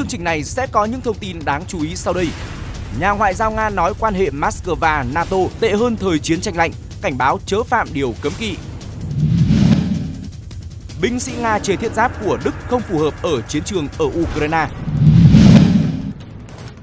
chương trình này sẽ có những thông tin đáng chú ý sau đây. Nhà ngoại giao Nga nói quan hệ Moscow-NATO tệ hơn thời chiến tranh lạnh, cảnh báo chớ phạm điều cấm kỵ. Binh sĩ Nga chế thiết giáp của Đức không phù hợp ở chiến trường ở Ukraine.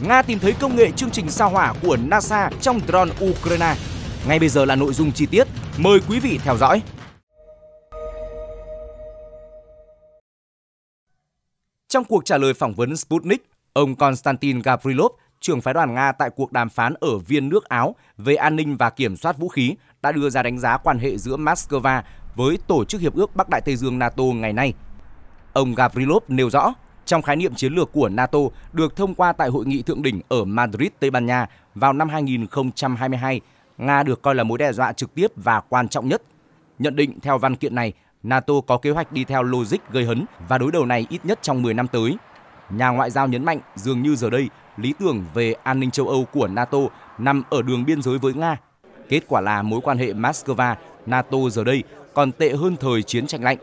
Nga tìm thấy công nghệ chương trình sao hỏa của NASA trong drone Ukraine. Ngay bây giờ là nội dung chi tiết, mời quý vị theo dõi. Trong cuộc trả lời phỏng vấn Sputnik, ông Konstantin Gavrilov, trưởng phái đoàn Nga tại cuộc đàm phán ở Viên nước Áo về an ninh và kiểm soát vũ khí, đã đưa ra đánh giá quan hệ giữa Moscow với Tổ chức Hiệp ước Bắc Đại Tây Dương NATO ngày nay. Ông Gavrilov nêu rõ, trong khái niệm chiến lược của NATO được thông qua tại hội nghị thượng đỉnh ở Madrid, Tây Ban Nha vào năm 2022, Nga được coi là mối đe dọa trực tiếp và quan trọng nhất. Nhận định theo văn kiện này, NATO có kế hoạch đi theo logic gây hấn và đối đầu này ít nhất trong 10 năm tới. Nhà ngoại giao nhấn mạnh dường như giờ đây lý tưởng về an ninh châu Âu của NATO nằm ở đường biên giới với Nga. Kết quả là mối quan hệ Moscow-NATO giờ đây còn tệ hơn thời chiến tranh lạnh.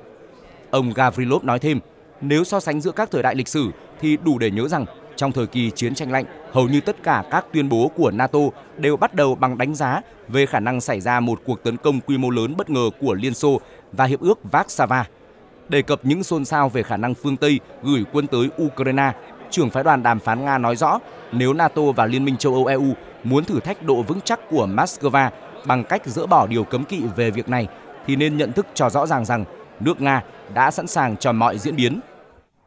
Ông Gavrilov nói thêm, nếu so sánh giữa các thời đại lịch sử thì đủ để nhớ rằng trong thời kỳ chiến tranh lạnh, hầu như tất cả các tuyên bố của NATO đều bắt đầu bằng đánh giá về khả năng xảy ra một cuộc tấn công quy mô lớn bất ngờ của Liên Xô và Hiệp ước Warsaw. Đề cập những xôn xao về khả năng phương Tây gửi quân tới Ukraine, trưởng phái đoàn đàm phán Nga nói rõ nếu NATO và Liên minh châu Âu EU muốn thử thách độ vững chắc của Moscow bằng cách dỡ bỏ điều cấm kỵ về việc này thì nên nhận thức cho rõ ràng rằng nước Nga đã sẵn sàng cho mọi diễn biến.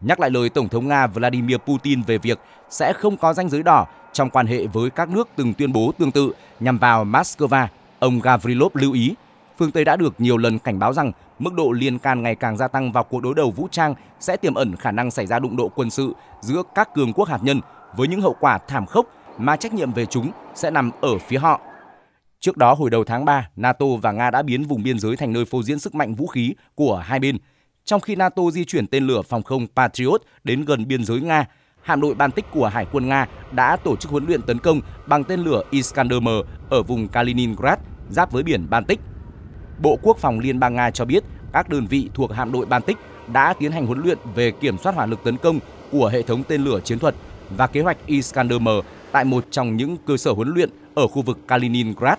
Nhắc lại lời Tổng thống Nga Vladimir Putin về việc sẽ không có ranh giới đỏ trong quan hệ với các nước từng tuyên bố tương tự nhằm vào Moscow, ông Gavrilov lưu ý phương Tây đã được nhiều lần cảnh báo rằng mức độ liên can ngày càng gia tăng vào cuộc đối đầu vũ trang sẽ tiềm ẩn khả năng xảy ra đụng độ quân sự giữa các cường quốc hạt nhân với những hậu quả thảm khốc mà trách nhiệm về chúng sẽ nằm ở phía họ. Trước đó hồi đầu tháng 3, NATO và Nga đã biến vùng biên giới thành nơi phô diễn sức mạnh vũ khí của hai bên. Trong khi NATO di chuyển tên lửa phòng không Patriot đến gần biên giới Nga, hạm đội Baltic của Hải quân Nga đã tổ chức huấn luyện tấn công bằng tên lửa Iskander-M ở vùng Kaliningrad, giáp với biển Baltic. Bộ Quốc phòng Liên bang Nga cho biết các đơn vị thuộc hạm đội Baltic đã tiến hành huấn luyện về kiểm soát hỏa lực tấn công của hệ thống tên lửa chiến thuật và kế hoạch Iskander-M tại một trong những cơ sở huấn luyện ở khu vực Kaliningrad.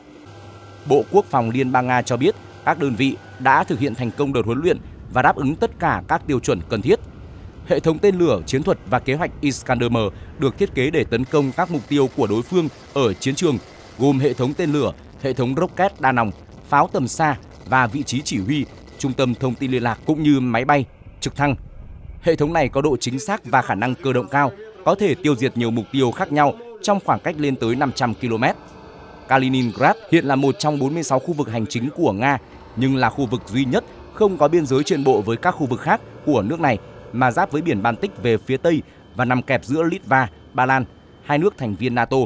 Bộ Quốc phòng Liên bang Nga cho biết các đơn vị đã thực hiện thành công đợt huấn luyện và đáp ứng tất cả các tiêu chuẩn cần thiết. Hệ thống tên lửa chiến thuật và kế hoạch Iskander-M được thiết kế để tấn công các mục tiêu của đối phương ở chiến trường, gồm hệ thống tên lửa, hệ thống rocket đa nòng, pháo tầm xa và vị trí chỉ huy, trung tâm thông tin liên lạc cũng như máy bay, trực thăng. Hệ thống này có độ chính xác và khả năng cơ động cao, có thể tiêu diệt nhiều mục tiêu khác nhau trong khoảng cách lên tới 500 km. Kaliningrad hiện là một trong 46 khu vực hành chính của Nga, nhưng là khu vực duy nhất không có biên giới trên bộ với các khu vực khác của nước này mà giáp với biển Baltic về phía Tây và nằm kẹp giữa Litva, Ba Lan, hai nước thành viên NATO.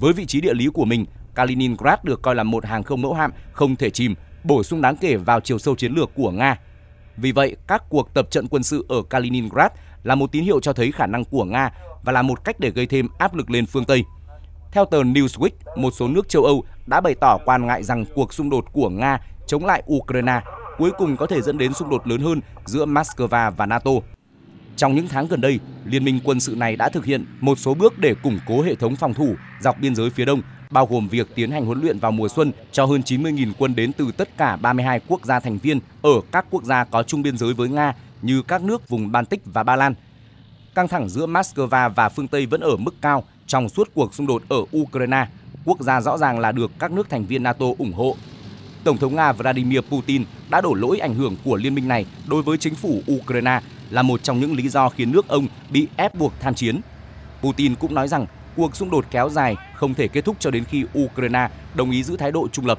Với vị trí địa lý của mình, Kaliningrad được coi là một hàng không mẫu hạm không thể chìm, bổ sung đáng kể vào chiều sâu chiến lược của Nga. Vì vậy, các cuộc tập trận quân sự ở Kaliningrad là một tín hiệu cho thấy khả năng của Nga và là một cách để gây thêm áp lực lên phương Tây. Theo tờ Newsweek, một số nước châu Âu đã bày tỏ quan ngại rằng cuộc xung đột của Nga chống lại Ukraine cuối cùng có thể dẫn đến xung đột lớn hơn giữa Moscow và NATO. Trong những tháng gần đây, liên minh quân sự này đã thực hiện một số bước để củng cố hệ thống phòng thủ dọc biên giới phía đông, bao gồm việc tiến hành huấn luyện vào mùa xuân cho hơn 90.000 quân đến từ tất cả 32 quốc gia thành viên ở các quốc gia có chung biên giới với Nga như các nước vùng Baltic và Ba Lan. Căng thẳng giữa Moscow và phương Tây vẫn ở mức cao trong suốt cuộc xung đột ở Ukraine, quốc gia rõ ràng là được các nước thành viên NATO ủng hộ. Tổng thống Nga Vladimir Putin đã đổ lỗi ảnh hưởng của liên minh này đối với chính phủ Ukraine là một trong những lý do khiến nước ông bị ép buộc tham chiến. Putin cũng nói rằng cuộc xung đột kéo dài không thể kết thúc cho đến khi Ukraine đồng ý giữ thái độ trung lập.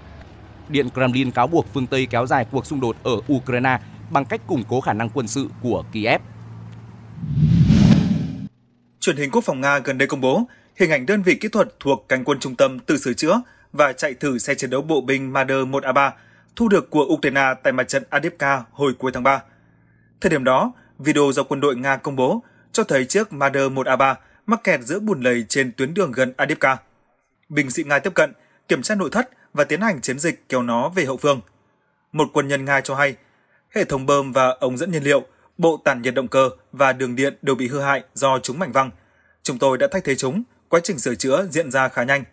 Điện Kremlin cáo buộc phương Tây kéo dài cuộc xung đột ở Ukraine bằng cách củng cố khả năng quân sự của Kiev. Truyền hình quốc phòng Nga gần đây công bố hình ảnh đơn vị kỹ thuật thuộc cánh quân trung tâm tự sửa chữa và chạy thử xe chiến đấu bộ binh Marder 1A3 thu được của Ukraine tại mặt trận Adipka hồi cuối tháng 3. Thời điểm đó, video do quân đội Nga công bố cho thấy chiếc Marder 1A3 mắc kẹt giữa bùn lầy trên tuyến đường gần Adipka. Binh sĩ Nga tiếp cận, kiểm tra nội thất và tiến hành chiến dịch kéo nó về hậu phương. Một quân nhân Nga cho hay, hệ thống bơm và ống dẫn nhiên liệu bộ tản nhiệt động cơ và đường điện đều bị hư hại do chúng mảnh văng. Chúng tôi đã thay thế chúng, quá trình sửa chữa diễn ra khá nhanh.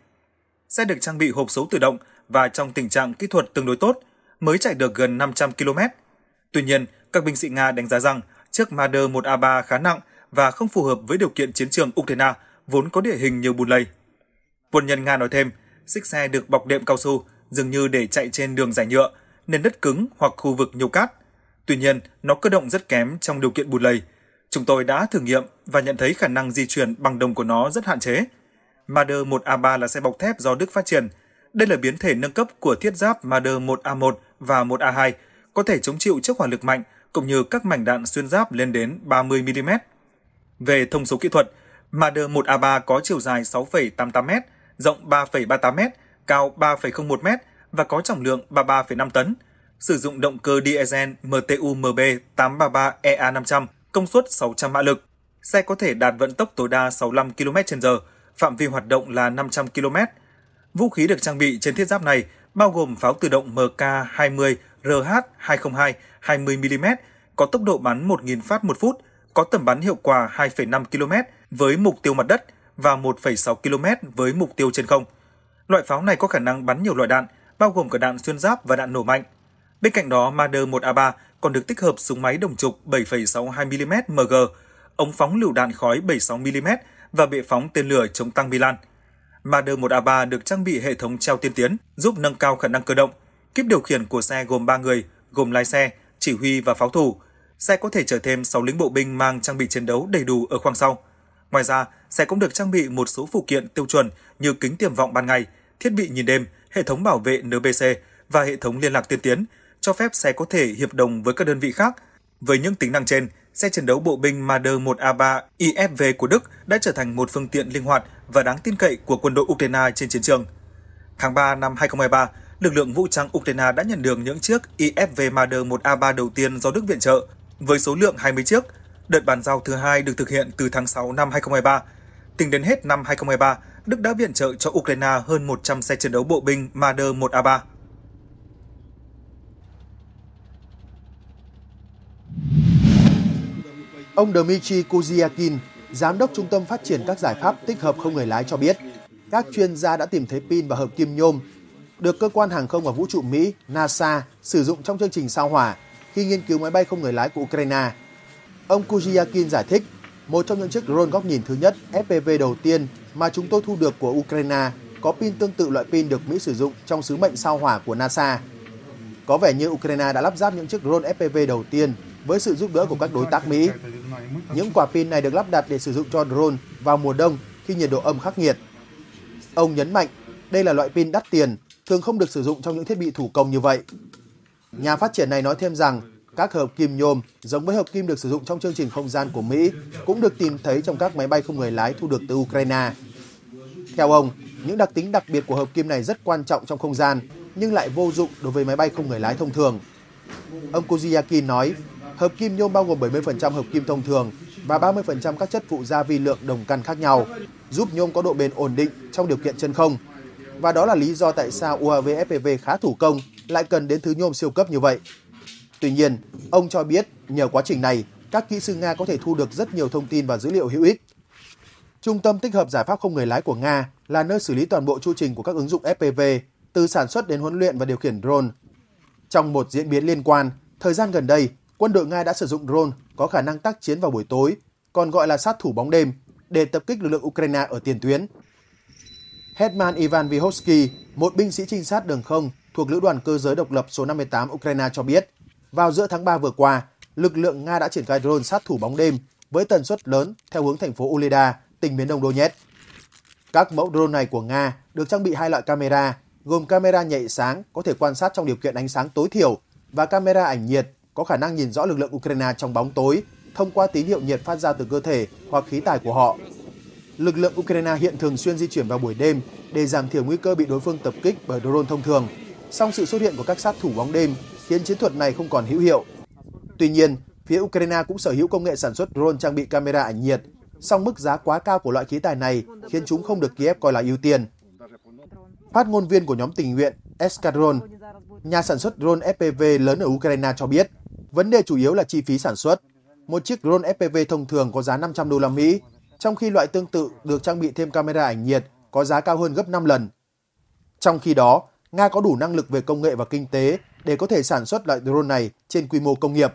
Xe được trang bị hộp số tự động và trong tình trạng kỹ thuật tương đối tốt, mới chạy được gần 500 km. Tuy nhiên, các binh sĩ Nga đánh giá rằng chiếc Marder 1A3 khá nặng và không phù hợp với điều kiện chiến trường Ukraine vốn có địa hình nhiều bùn lầy. Quân nhân Nga nói thêm, xích xe được bọc đệm cao su dường như để chạy trên đường giải nhựa, nền đất cứng hoặc khu vực nhiều cát. Tuy nhiên, nó cơ động rất kém trong điều kiện bùn lầy. Chúng tôi đã thử nghiệm và nhận thấy khả năng di chuyển bằng đồng của nó rất hạn chế. Marder 1A3 là xe bọc thép do Đức phát triển. Đây là biến thể nâng cấp của thiết giáp Marder 1A1 và 1A2, có thể chống chịu trước hỏa lực mạnh cũng như các mảnh đạn xuyên giáp lên đến 30 mm. Về thông số kỹ thuật, Marder 1A3 có chiều dài 6,88 m, rộng 3,38 m, cao 3,01 m và có trọng lượng 33,5 tấn. Sử dụng động cơ diesel MTU-MB 833EA500, công suất 600 mã lực. Xe có thể đạt vận tốc tối đa 65 km/h, phạm vi hoạt động là 500 km. Vũ khí được trang bị trên thiết giáp này bao gồm pháo tự động MK20 RH202 20mm có tốc độ bắn 1.000 phát một phút, có tầm bắn hiệu quả 2,5 km với mục tiêu mặt đất và 1,6 km với mục tiêu trên không. Loại pháo này có khả năng bắn nhiều loại đạn, bao gồm cả đạn xuyên giáp và đạn nổ mạnh. Bên cạnh đó, Marder 1A3 còn được tích hợp súng máy đồng trục 7,62mm MG, ống phóng lựu đạn khói 76mm và bệ phóng tên lửa chống tăng Milan. Marder 1A3 được trang bị hệ thống treo tiên tiến, giúp nâng cao khả năng cơ động. Kíp điều khiển của xe gồm 3 người, gồm lái xe, chỉ huy và pháo thủ. Xe có thể chở thêm 6 lính bộ binh mang trang bị chiến đấu đầy đủ ở khoang sau. Ngoài ra, xe cũng được trang bị một số phụ kiện tiêu chuẩn như kính tiềm vọng ban ngày, thiết bị nhìn đêm, hệ thống bảo vệ NBC và hệ thống liên lạc tiên tiến, cho phép xe có thể hiệp đồng với các đơn vị khác. Với những tính năng trên, xe chiến đấu bộ binh Marder 1A3 IFV của Đức đã trở thành một phương tiện linh hoạt và đáng tin cậy của quân đội Ukraine trên chiến trường. Tháng 3 năm 2023, lực lượng vũ trang Ukraine đã nhận được những chiếc IFV Marder 1A3 đầu tiên do Đức viện trợ, với số lượng 20 chiếc. Đợt bàn giao thứ hai được thực hiện từ tháng 6 năm 2023. Tính đến hết năm 2023, Đức đã viện trợ cho Ukraine hơn 100 xe chiến đấu bộ binh Marder 1A3. Ông Dmitry Kuziakin, Giám đốc Trung tâm Phát triển các giải pháp tích hợp không người lái cho biết, các chuyên gia đã tìm thấy pin và hợp kim nhôm được cơ quan hàng không và vũ trụ Mỹ NASA sử dụng trong chương trình sao hỏa khi nghiên cứu máy bay không người lái của Ukraine. Ông Kuziakin giải thích, một trong những chiếc drone góc nhìn thứ nhất FPV đầu tiên mà chúng tôi thu được của Ukraine có pin tương tự loại pin được Mỹ sử dụng trong sứ mệnh sao hỏa của NASA. Có vẻ như Ukraine đã lắp ráp những chiếc drone FPV đầu tiên với sự giúp đỡ của các đối tác Mỹ. Những quả pin này được lắp đặt để sử dụng cho drone vào mùa đông khi nhiệt độ âm khắc nghiệt. Ông nhấn mạnh, đây là loại pin đắt tiền, thường không được sử dụng trong những thiết bị thủ công như vậy. Nhà phát triển này nói thêm rằng các hợp kim nhôm giống với hợp kim được sử dụng trong chương trình không gian của Mỹ cũng được tìm thấy trong các máy bay không người lái thu được từ Ukraine. Theo ông, những đặc tính đặc biệt của hợp kim này rất quan trọng trong không gian nhưng lại vô dụng đối với máy bay không người lái thông thường. Ông Kuziaki nói, hợp kim nhôm bao gồm 70% hợp kim thông thường và 30% các chất phụ gia vi lượng đồng căn khác nhau, giúp nhôm có độ bền ổn định trong điều kiện chân không. Và đó là lý do tại sao UAV FPV khá thủ công lại cần đến thứ nhôm siêu cấp như vậy. Tuy nhiên, ông cho biết nhờ quá trình này, các kỹ sư Nga có thể thu được rất nhiều thông tin và dữ liệu hữu ích. Trung tâm tích hợp giải pháp không người lái của Nga là nơi xử lý toàn bộ chu trình của các ứng dụng FPV, từ sản xuất đến huấn luyện và điều khiển drone. Trong một diễn biến liên quan, thời gian gần đây, quân đội Nga đã sử dụng drone có khả năng tác chiến vào buổi tối, còn gọi là sát thủ bóng đêm, để tập kích lực lượng Ukraine ở tiền tuyến. Hetman Ivan Vyhovsky, một binh sĩ trinh sát đường không thuộc Lữ đoàn cơ giới độc lập số 58 Ukraine cho biết, vào giữa tháng 3 vừa qua, lực lượng Nga đã triển khai drone sát thủ bóng đêm với tần suất lớn theo hướng thành phố Uleda, tỉnh miền đông Donetsk. Các mẫu drone này của Nga được trang bị hai loại camera, gồm camera nhạy sáng có thể quan sát trong điều kiện ánh sáng tối thiểu và camera ảnh nhiệt có khả năng nhìn rõ lực lượng Ukraine trong bóng tối thông qua tín hiệu nhiệt phát ra từ cơ thể hoặc khí tài của họ. Lực lượng Ukraine hiện thường xuyên di chuyển vào buổi đêm để giảm thiểu nguy cơ bị đối phương tập kích bởi drone thông thường. Song sự xuất hiện của các sát thủ bóng đêm khiến chiến thuật này không còn hữu hiệu. Tuy nhiên, phía Ukraine cũng sở hữu công nghệ sản xuất drone trang bị camera ảnh nhiệt, song mức giá quá cao của loại khí tài này khiến chúng không được Kiev coi là ưu tiên. Phát ngôn viên của nhóm tình nguyện Escadron, nhà sản xuất drone FPV lớn ở Ukraine cho biết, vấn đề chủ yếu là chi phí sản xuất. một chiếc drone FPV thông thường có giá 500 đô la Mỹ, trong khi loại tương tự được trang bị thêm camera ảnh nhiệt có giá cao hơn gấp 5 lần. Trong khi đó, Nga có đủ năng lực về công nghệ và kinh tế để có thể sản xuất loại drone này trên quy mô công nghiệp.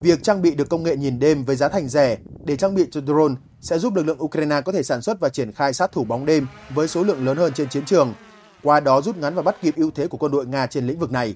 Việc trang bị được công nghệ nhìn đêm với giá thành rẻ để trang bị cho drone sẽ giúp lực lượng Ukraine có thể sản xuất và triển khai sát thủ bóng đêm với số lượng lớn hơn trên chiến trường, qua đó rút ngắn và bắt kịp ưu thế của quân đội Nga trên lĩnh vực này.